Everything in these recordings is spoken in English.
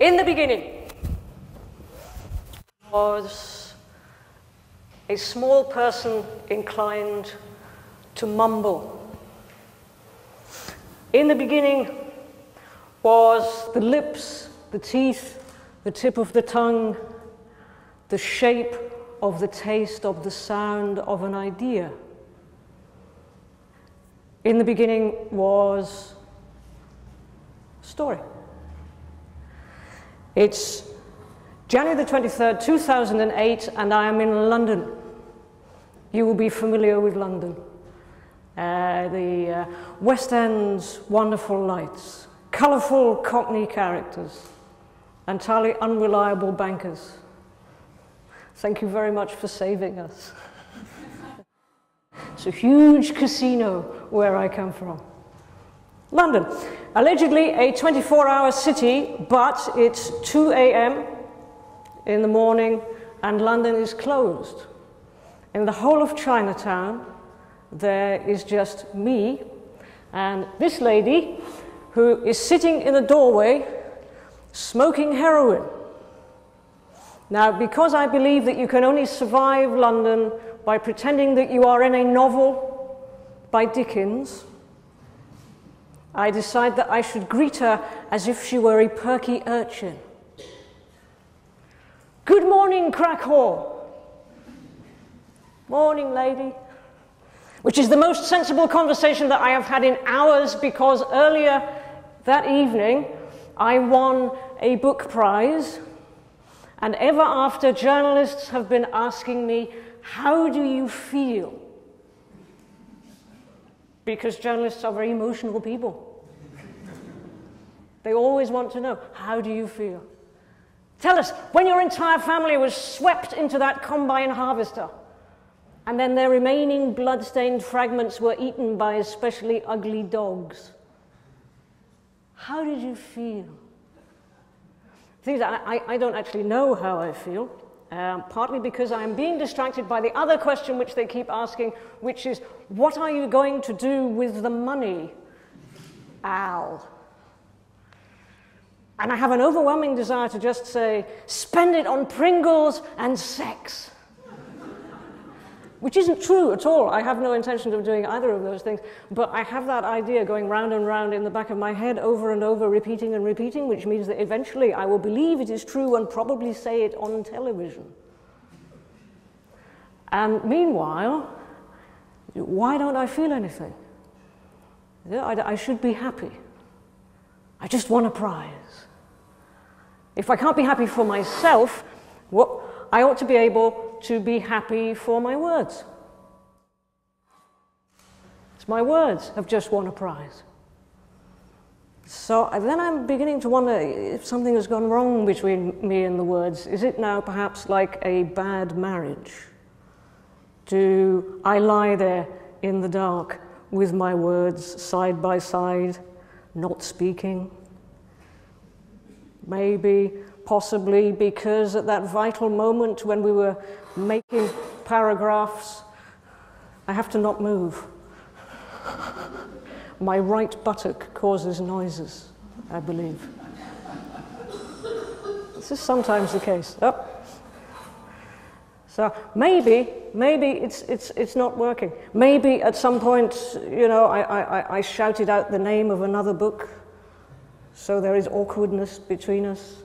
In the beginning was a small person inclined to mumble. In the beginning was the lips, the teeth, the tip of the tongue, the shape of the taste of the sound of an idea. In the beginning was story. It's January the 23rd, 2008, and I am in London. You will be familiar with London. Uh, the uh, West End's wonderful lights, colourful Cockney characters, entirely unreliable bankers. Thank you very much for saving us. it's a huge casino where I come from. London, allegedly a 24 hour city, but it's 2 a.m. in the morning and London is closed. In the whole of Chinatown, there is just me and this lady who is sitting in a doorway smoking heroin. Now, because I believe that you can only survive London by pretending that you are in a novel by Dickens, I decide that I should greet her as if she were a perky urchin. Good morning, Crackhall. Morning, lady. Which is the most sensible conversation that I have had in hours because earlier that evening I won a book prize. And ever after, journalists have been asking me, How do you feel? Because journalists are very emotional people. they always want to know, how do you feel? Tell us, when your entire family was swept into that combine harvester, and then their remaining blood-stained fragments were eaten by especially ugly dogs, how did you feel? Things I, I don't actually know how I feel. Um, partly because I'm being distracted by the other question which they keep asking, which is, what are you going to do with the money, Al? And I have an overwhelming desire to just say, spend it on Pringles and sex. Which isn't true at all. I have no intention of doing either of those things. But I have that idea going round and round in the back of my head over and over, repeating and repeating, which means that eventually I will believe it is true and probably say it on television. And meanwhile, why don't I feel anything? I, should be happy. I just want a prize. If I can't be happy for myself, what, I ought to be able to be happy for my words. It's my words have just won a prize. So then I'm beginning to wonder if something has gone wrong between me and the words. Is it now perhaps like a bad marriage? Do I lie there in the dark with my words side by side, not speaking? Maybe possibly because at that vital moment when we were making paragraphs, I have to not move. My right buttock causes noises, I believe. This is sometimes the case. Oh. So maybe, maybe it's, it's, it's not working. Maybe at some point, you know, I, I, I shouted out the name of another book, so there is awkwardness between us.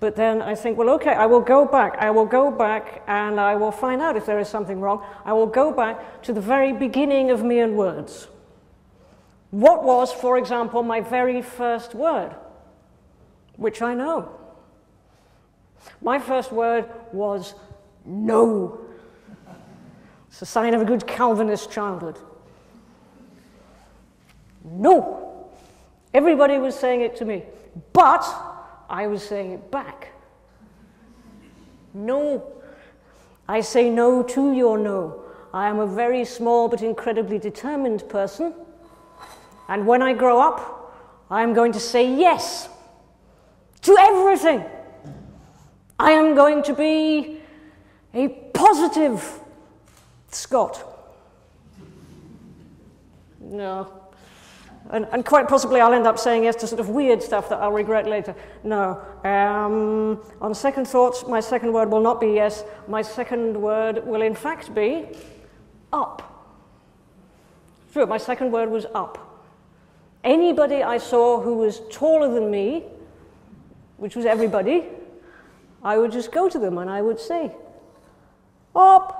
But then I think, well, okay, I will go back. I will go back and I will find out if there is something wrong. I will go back to the very beginning of me and words. What was, for example, my very first word? Which I know. My first word was no. It's a sign of a good Calvinist childhood. No. Everybody was saying it to me. But I was saying it back. No. I say no to your no. I am a very small but incredibly determined person. And when I grow up, I am going to say yes to everything. I am going to be a positive Scot. No, And, and, quite possibly I'll end up saying yes to sort of weird stuff that I'll regret later. No. Um, on second thoughts, my second word will not be yes. My second word will in fact be up. True, my second word was up. Anybody I saw who was taller than me, which was everybody, I would just go to them and I would say, Up.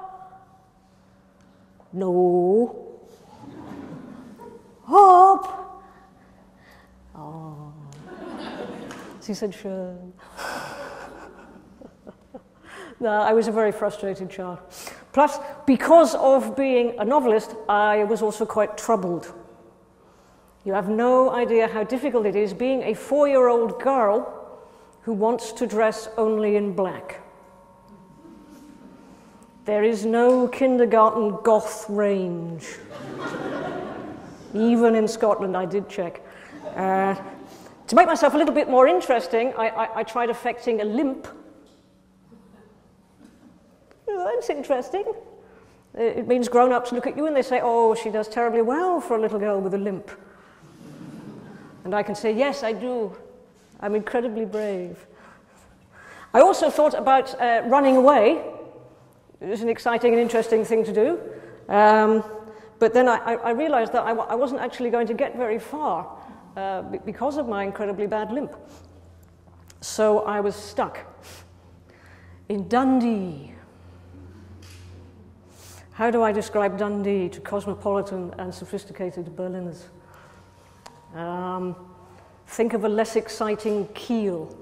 No. Up. Oh. She said, sure. no, I was a very frustrated child. Plus, because of being a novelist, I was also quite troubled. You have no idea how difficult it is being a four year old girl who wants to dress only in black. There is no kindergarten goth range. Even in Scotland, I did check. Uh, to make myself a little bit more interesting, I, I, I tried affecting a limp. Oh, that's interesting. Uh, it means grown ups look at you and they say, Oh, she does terribly well for a little girl with a limp. And I can say, Yes, I do. I'm incredibly brave. I also thought about uh, running away. It's an exciting and interesting thing to do. Um, but then I, I realized that I wasn't actually going to get very far uh, because of my incredibly bad limp. So I was stuck in Dundee. How do I describe Dundee to cosmopolitan and sophisticated Berliners? Um, think of a less exciting Kiel.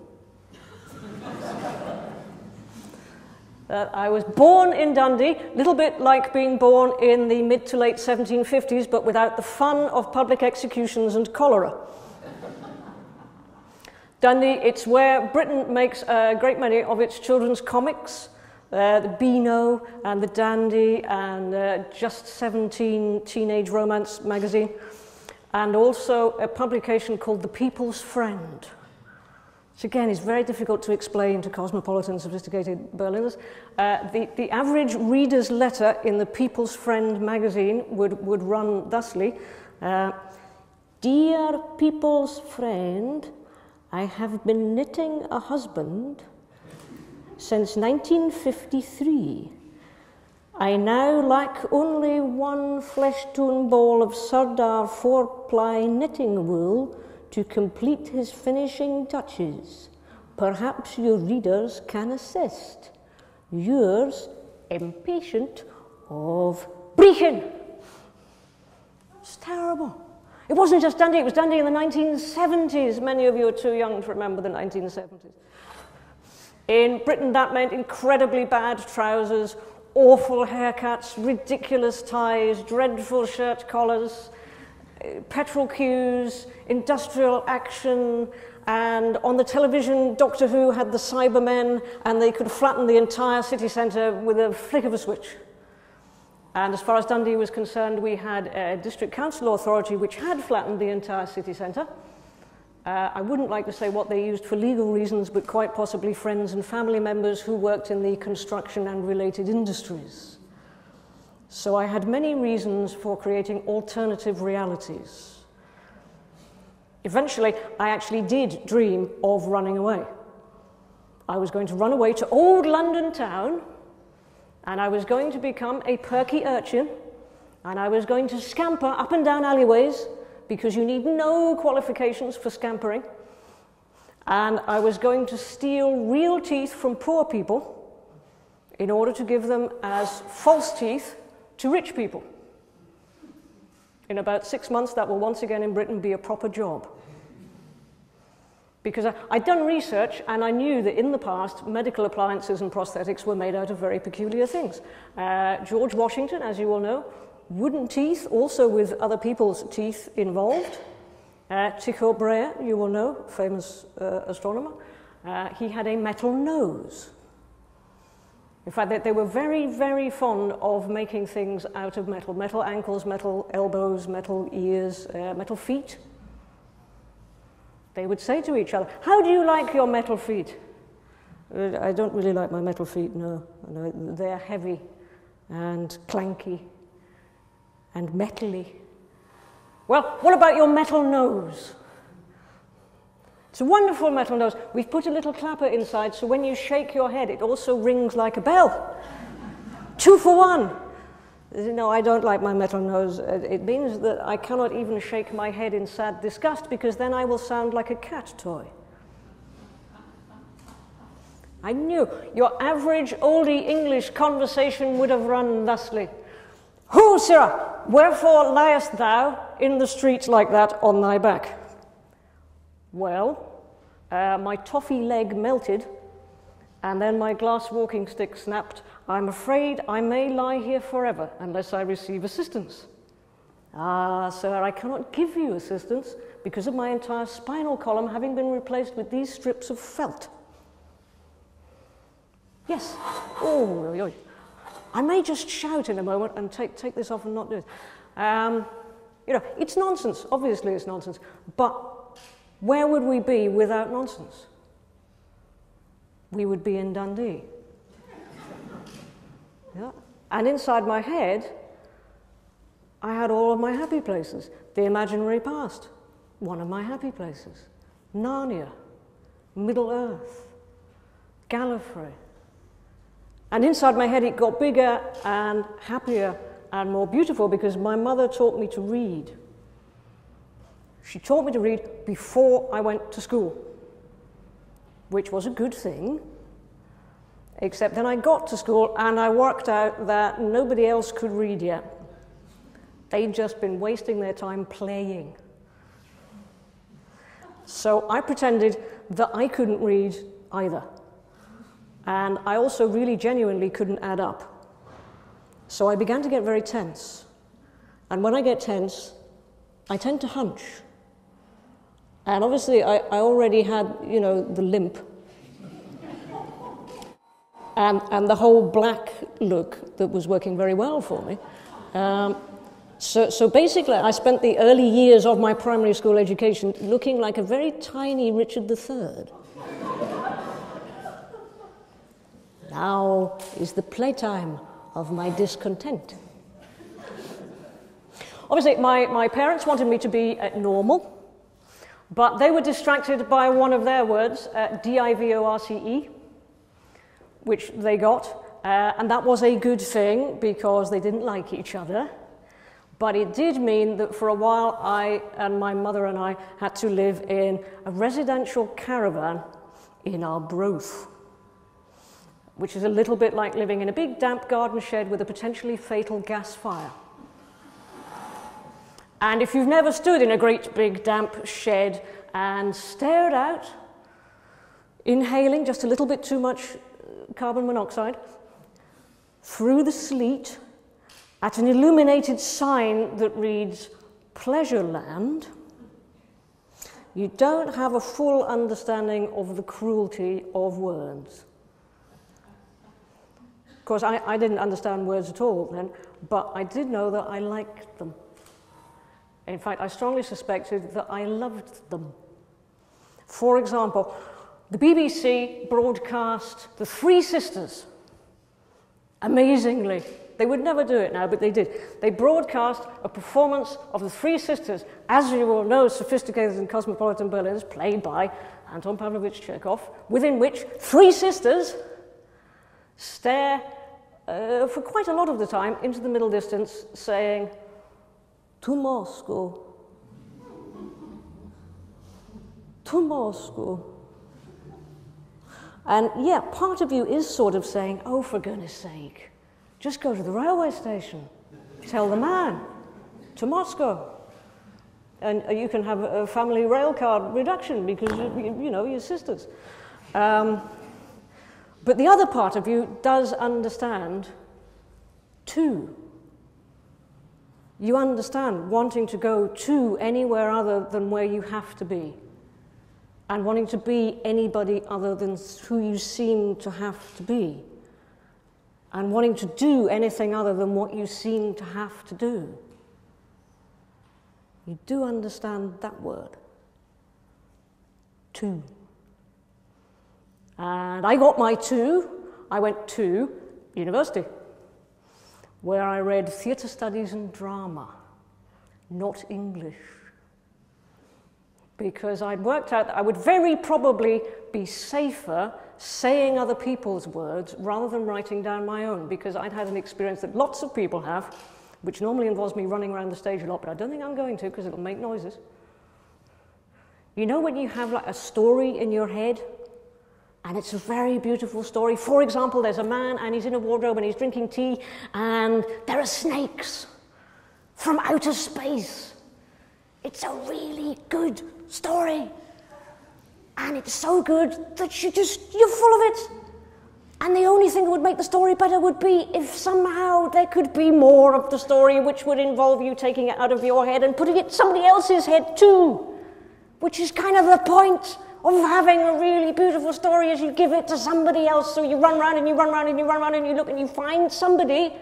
Uh, I was born in Dundee, a little bit like being born in the mid to late 1750s, but without the fun of public executions and cholera. Dundee, it's where Britain makes a great many of its children's comics, uh, the Beano and the Dandy and uh, Just 17 teenage romance magazine, and also a publication called The People's Friend which again is very difficult to explain to cosmopolitan, sophisticated Berliners. Uh, the, the average reader's letter in the People's Friend magazine would, would run thusly uh, Dear People's Friend, I have been knitting a husband since 1953. I now lack only one flesh tone ball of Sirdar four ply knitting wool to complete his finishing touches. Perhaps your readers can assist. Yours, impatient of Brechin. It's terrible. It wasn't just Dundee, it was Dundee in the 1970s. Many of you are too young to remember the 1970s. In Britain, that meant incredibly bad trousers, awful haircuts, ridiculous ties, dreadful shirt collars, petrol queues, industrial action, and on the television, Doctor Who had the Cybermen, and they could flatten the entire city centre with a flick of a switch. And as far as Dundee was concerned, we had a district council authority which had flattened the entire city centre. Uh, I wouldn't like to say what they used for legal reasons, but quite possibly friends and family members who worked in the construction and related industries. So I had many reasons for creating alternative realities. Eventually, I actually did dream of running away. I was going to run away to old London town, and I was going to become a perky urchin, and I was going to scamper up and down alleyways because you need no qualifications for scampering. And I was going to steal real teeth from poor people in order to give them as false teeth to rich people. In about six months, that will once again in Britain be a proper job. Because I, had done research and I knew that in the past, medical appliances and prosthetics were made out of very peculiar things. Uh, George Washington, as you all know, wooden teeth, also with other people's teeth involved. Uh, Tycho Brahe, you will know, famous uh, astronomer, uh, he had a metal nose. In fact, they, they were very, very fond of making things out of metal. Metal ankles, metal elbows, metal ears, uh, metal feet. They would say to each other, How do you like your metal feet? Uh, I don't really like my metal feet, no. no they're heavy and clanky and metally. Well, what about your metal nose? It's a wonderful metal nose. We've put a little clapper inside so when you shake your head, it also rings like a bell. Two for one. No, I don't like my metal nose. Uh, it means that I cannot even shake my head in sad disgust because then I will sound like a cat toy. I knew your average oldie English conversation would have run thusly. Who, sirrah, wherefore liest thou in the street like that on thy back? Well, uh, my toffee leg melted, and then my glass walking stick snapped. I'm afraid I may lie here forever unless I receive assistance. Ah, sir, I cannot give you assistance because of my entire spinal column having been replaced with these strips of felt. Yes. Oh, I may just shout in a moment and take, take this off and not do it. Um, you know, it's nonsense. Obviously, it's nonsense. But where would we be without nonsense? We would be in Dundee. yeah. And inside my head, I had all of my happy places. The imaginary past, one of my happy places. Narnia, Middle Earth, Gallifrey. And inside my head, it got bigger and happier and more beautiful because my mother taught me to read. She taught me to read before I went to school, which was a good thing. Except then I got to school and I worked out that nobody else could read yet. They'd just been wasting their time playing. So I pretended that I couldn't read either. And I also really genuinely couldn't add up. So I began to get very tense. And when I get tense, I tend to hunch. And obviously, I, I already had, you know, the limp and, and the whole black look that was working very well for me. Um, so, so basically, I spent the early years of my primary school education looking like a very tiny Richard III. now is the playtime of my discontent. Obviously, my, my parents wanted me to be normal, but they were distracted by one of their words, uh, D I V O R C E, which they got, uh, and that was a good thing because they didn't like each other. But it did mean that for a while I and my mother and I had to live in a residential caravan in our Arbroath which is a little bit like living in a big damp garden shed with a potentially fatal gas fire. And if you've never stood in a great big damp shed and stared out, inhaling just a little bit too much uh, carbon monoxide, through the sleet at an illuminated sign that reads Pleasure Land, you don't have a full understanding of the cruelty of words Of course, I, I didn't understand words at all then, but I did know that I liked them. In fact, I strongly suspected that I loved them. For example, the BBC broadcast The Three Sisters. Amazingly. They would never do it now, but they did. They broadcast a performance of The Three Sisters, as you all know, sophisticated and cosmopolitan Berliners, played by Anton Pavlovich Chekhov, within which three sisters stare uh, for quite a lot of the time into the middle distance saying, to Moscow, to Moscow. And yeah, part of you is sort of saying, oh, for goodness sake, just go to the railway station, tell the man, to Moscow. And you can have a family rail card reduction because, you, you know, your sisters. Um, but the other part of you does understand too. You understand wanting to go to anywhere other than where you have to be, and wanting to be anybody other than who you seem to have to be, and wanting to do anything other than what you seem to have to do. You do understand that word. Too. And I got my two. I went to university, where I read theatre studies and drama. not English. Because I'd worked out that I would very probably be safer saying other people's words rather than writing down my own, because I'd had an experience that lots of people have, which normally involves me running around the stage a lot, but I don't think I'm going to because it'll make noises. You know when you have like a story in your head and it's a very beautiful story. For example, there's a man and he's in a wardrobe and he's drinking tea and there are snakes from outer space. It's a really good story. And it's so good that you just, you're full of it. And the only thing that would make the story better would be if somehow there could be more of the story, which would involve you taking it out of your head and putting it in somebody else's head too. Which is kind of the point of having a really beautiful story as you give it to somebody else. So you run around and you run around and you run around and you look and you find somebody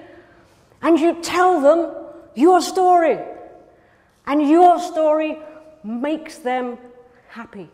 and you tell them your story. And your story makes them happy.